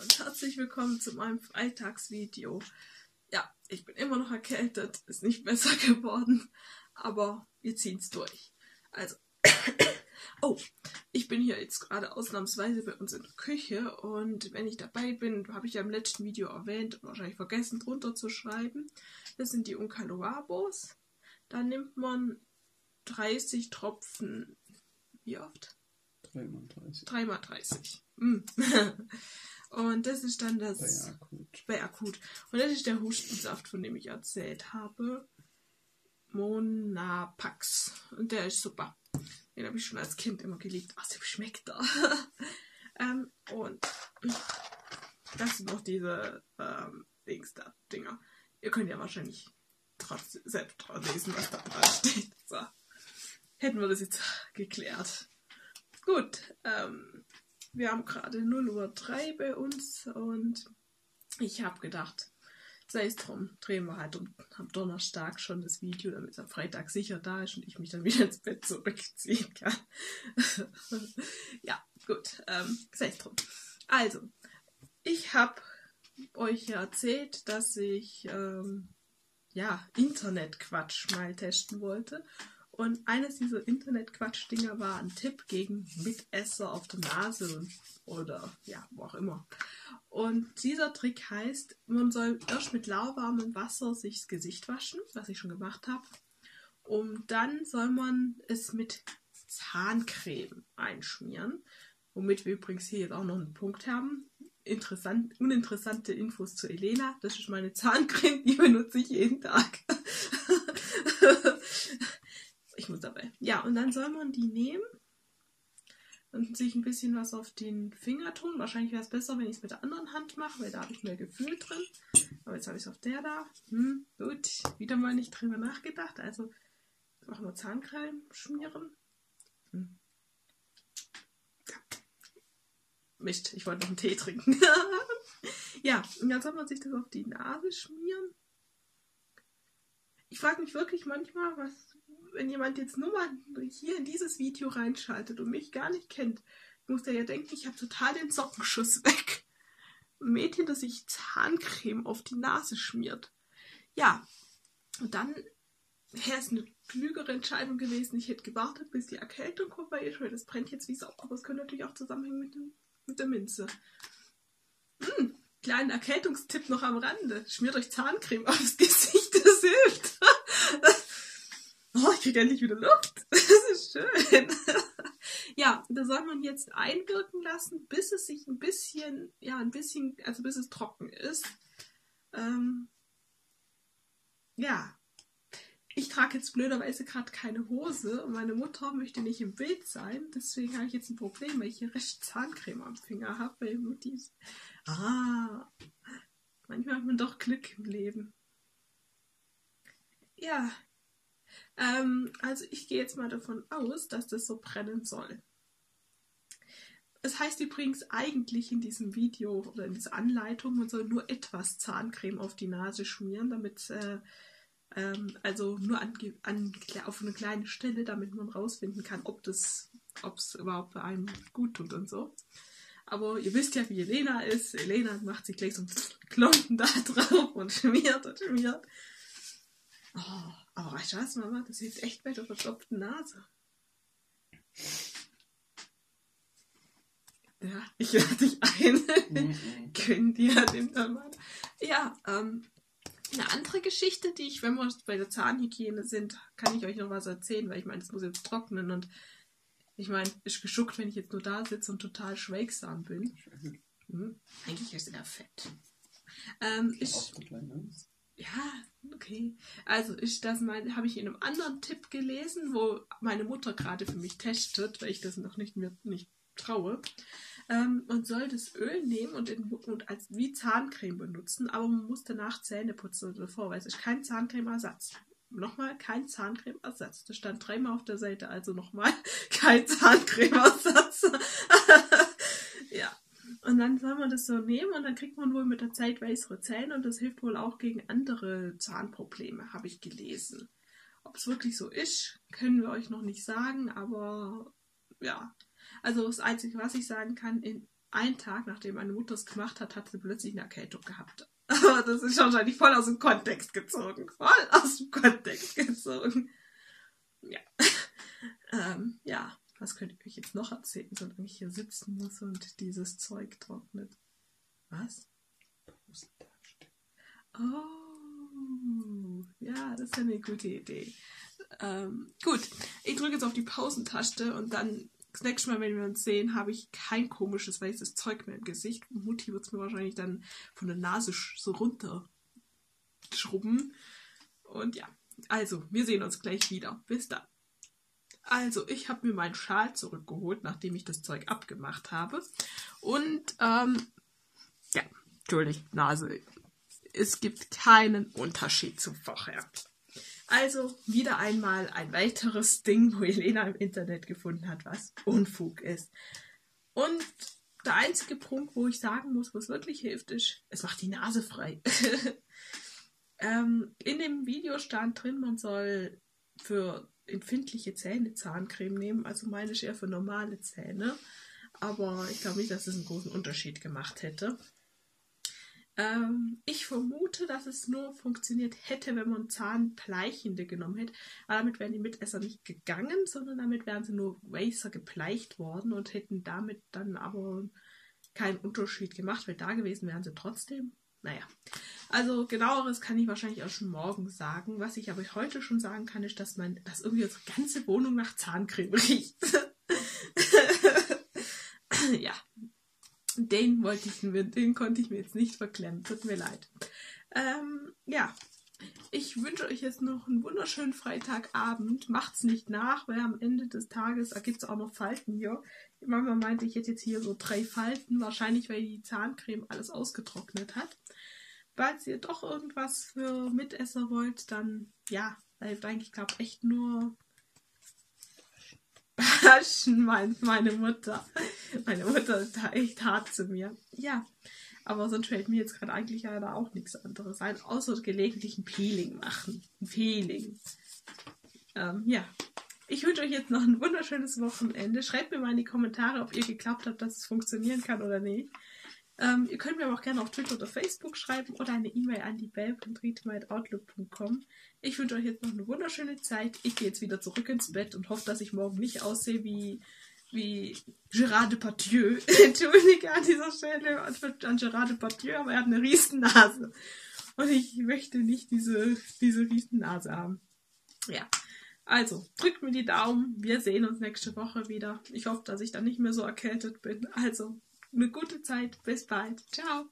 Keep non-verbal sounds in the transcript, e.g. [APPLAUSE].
und herzlich willkommen zu meinem Freitagsvideo. Ja, ich bin immer noch erkältet, ist nicht besser geworden, aber wir ziehen es durch. Also, [COUGHS] oh, ich bin hier jetzt gerade ausnahmsweise bei uns in der Küche und wenn ich dabei bin, habe ich ja im letzten Video erwähnt und wahrscheinlich vergessen drunter zu schreiben, das sind die Uncaloabos. Da nimmt man 30 Tropfen, wie oft? 3 mal 30. 3 mal 30. Mm. Und das ist dann das. Bei akut. Bei akut. Und das ist der Hustensaft, von dem ich erzählt habe. Monapax. Und der ist super. Den habe ich schon als Kind immer geliebt. Außerdem schmeckt er. [LAUGHS] ähm, und das sind noch diese ähm, Dings da, Dinger. Ihr könnt ja wahrscheinlich trotzdem selbst lesen, was da dran steht. So. Hätten wir das jetzt geklärt. Gut, ähm, wir haben gerade 0 Uhr 3 bei uns und ich habe gedacht, sei es drum, drehen wir halt um, am Donnerstag schon das Video, damit es am Freitag sicher da ist und ich mich dann wieder [LAUGHS] ins Bett zurückziehen kann. [LAUGHS] ja, gut, ähm, sei es drum. Also, ich habe euch ja erzählt, dass ich ähm, ja Internetquatsch mal testen wollte und eines dieser Internet-Quatsch-Dinger war ein Tipp gegen Mitesser auf der Nase oder ja, wo auch immer. Und dieser Trick heißt, man soll erst mit lauwarmem Wasser sich das Gesicht waschen, was ich schon gemacht habe. Und dann soll man es mit Zahncreme einschmieren. Womit wir übrigens hier jetzt auch noch einen Punkt haben. Interessant, uninteressante Infos zu Elena. Das ist meine Zahncreme, die benutze ich jeden Tag. [LAUGHS] ich muss dabei. Ja, und dann soll man die nehmen und sich ein bisschen was auf den Finger tun. Wahrscheinlich wäre es besser, wenn ich es mit der anderen Hand mache, weil da habe ich mehr Gefühl drin. Aber jetzt habe ich es auf der da. Hm, gut, wieder mal nicht drüber nachgedacht. Also machen wir Zahncreme schmieren. Hm. Mist, ich wollte noch einen Tee trinken. [LAUGHS] ja, und dann soll man sich das auf die Nase schmieren. Ich frage mich wirklich manchmal, was wenn jemand jetzt nur mal hier in dieses Video reinschaltet und mich gar nicht kennt, muss der ja denken, ich habe total den Sockenschuss [LAUGHS] weg. Ein Mädchen, das sich Zahncreme auf die Nase schmiert. Ja, und dann wäre es eine klügere Entscheidung gewesen. Ich hätte gewartet, bis die Erkältung vorbei ist, weil das brennt jetzt wie Sau. Aber es könnte natürlich auch zusammenhängen mit, dem, mit der Minze. Hm, kleinen Erkältungstipp noch am Rande. Schmiert euch Zahncreme aufs Gesicht, das hilft. [LAUGHS] Kriege endlich wieder Luft. [LAUGHS] Das ist schön. [LAUGHS] ja, da soll man jetzt einwirken lassen, bis es sich ein bisschen, ja, ein bisschen, also bis es trocken ist. Ähm, ja. Ich trage jetzt blöderweise gerade keine Hose und meine Mutter möchte nicht im Bild sein. Deswegen habe ich jetzt ein Problem, weil ich hier recht Zahncreme am Finger habe, weil Mutti ist. Ah, manchmal hat man doch Glück im Leben. Ja, ähm, also ich gehe jetzt mal davon aus, dass das so brennen soll. Es heißt übrigens eigentlich in diesem Video oder in dieser Anleitung, man soll nur etwas Zahncreme auf die Nase schmieren, damit äh, ähm, also nur an, an, auf eine kleine Stelle, damit man rausfinden kann, ob das, ob es überhaupt bei einem gut tut und so. Aber ihr wisst ja, wie Elena ist. Elena macht sich gleich so einen Klumpen da [LAUGHS] drauf und schmiert und schmiert. Oh, aber weißt du was, Mama? Das hilft echt bei der verstopften Nase. Ja, ich lade dich ein. Mhm. Gönn dir den Mann. Ja, ähm, eine andere Geschichte, die ich, wenn wir bei der Zahnhygiene sind, kann ich euch noch was erzählen, weil ich meine, es muss jetzt trocknen und ich meine, ist geschuckt, wenn ich jetzt nur da sitze und total schweigsam bin. Hm, eigentlich ist er fett. Ähm, ich, ja, okay. Also ich das mein, habe ich in einem anderen Tipp gelesen, wo meine Mutter gerade für mich testet, weil ich das noch nicht mir nicht traue. Ähm, man soll das Öl nehmen und, in, und als wie Zahncreme benutzen, aber man muss danach Zähne putzen davor, weil es ist kein Zahncremeersatz. Nochmal kein Zahncremeersatz. Das stand dreimal auf der Seite, also nochmal [LAUGHS] kein Zahncremeersatz. [LAUGHS] Und dann soll man das so nehmen und dann kriegt man wohl mit der Zeit weißere Zähne und das hilft wohl auch gegen andere Zahnprobleme, habe ich gelesen. Ob es wirklich so ist, können wir euch noch nicht sagen, aber ja. Also das Einzige, was ich sagen kann, in, einen Tag, nachdem meine Mutter es gemacht hat, hat sie plötzlich eine Erkältung gehabt. Aber [LAUGHS] das ist wahrscheinlich voll aus dem Kontext gezogen. Voll aus dem Kontext gezogen. Ja. [LAUGHS] ähm, ja, was könnte ich euch jetzt noch erzählen, solange ich hier sitzen muss und dieses Zeug trocknet? Was? Oh, ja, das ist eine gute Idee. Ähm, gut, ich drücke jetzt auf die Pausentaste und dann das nächste Mal, wenn wir uns sehen, habe ich kein komisches weißes Zeug mehr im Gesicht. Mutti wird es mir wahrscheinlich dann von der Nase so runter schrubben. Und ja, also, wir sehen uns gleich wieder. Bis dann. Also, ich habe mir meinen Schal zurückgeholt, nachdem ich das Zeug abgemacht habe. Und, ähm, ja, Entschuldigung, Nase. Es gibt keinen Unterschied zu vorher. Also wieder einmal ein weiteres Ding, wo Elena im Internet gefunden hat, was Unfug ist. Und der einzige Punkt, wo ich sagen muss, was wirklich hilft, ist, es macht die Nase frei. [LAUGHS] ähm, in dem Video stand drin, man soll für empfindliche Zähne Zahncreme nehmen. Also meine ist eher für normale Zähne. Aber ich glaube nicht, dass es einen großen Unterschied gemacht hätte. Ähm, ich vermute, dass es nur funktioniert hätte, wenn man Zahnbleichende genommen hätte. Aber damit wären die Mitesser nicht gegangen, sondern damit wären sie nur weißer gebleicht worden und hätten damit dann aber keinen Unterschied gemacht, weil da gewesen wären sie trotzdem. Naja, also genaueres kann ich wahrscheinlich auch schon morgen sagen. Was ich aber heute schon sagen kann, ist, dass man, dass irgendwie unsere ganze Wohnung nach Zahncreme riecht. [LAUGHS] ja, den wollte ich, den konnte ich mir jetzt nicht verklemmen. Tut mir leid. Ähm, ja, ich wünsche euch jetzt noch einen wunderschönen Freitagabend. Macht's nicht nach, weil am Ende des Tages gibt es auch noch Falten hier. Die Mama meinte, ich hätte jetzt hier so drei Falten, wahrscheinlich weil die Zahncreme alles ausgetrocknet hat. Falls ihr doch irgendwas für Mitesser wollt, dann ja, bleibt eigentlich, glaube echt nur Waschen, meint meine Mutter. Meine Mutter ist da echt hart zu mir. Ja, aber sonst fällt mir jetzt gerade eigentlich leider auch nichts anderes ein, außer gelegentlich ein Peeling machen. Ein Peeling. Ähm, ja. Ich wünsche euch jetzt noch ein wunderschönes Wochenende. Schreibt mir mal in die Kommentare, ob ihr geglaubt habt, dass es funktionieren kann oder nicht. Ähm, ihr könnt mir aber auch gerne auf Twitter oder Facebook schreiben oder eine E-Mail an die bell.riedmeitoutlook.com. Ich wünsche euch jetzt noch eine wunderschöne Zeit. Ich gehe jetzt wieder zurück ins Bett und hoffe, dass ich morgen nicht aussehe wie, wie Gérard Depardieu. [LAUGHS] Entschuldige an dieser Stelle an Gérard Depardieu, aber er hat eine Riesennase. Und ich möchte nicht diese, diese Riesennase haben. Ja. Also, drückt mir die Daumen. Wir sehen uns nächste Woche wieder. Ich hoffe, dass ich dann nicht mehr so erkältet bin. Also, eine gute Zeit. Bis bald. Ciao.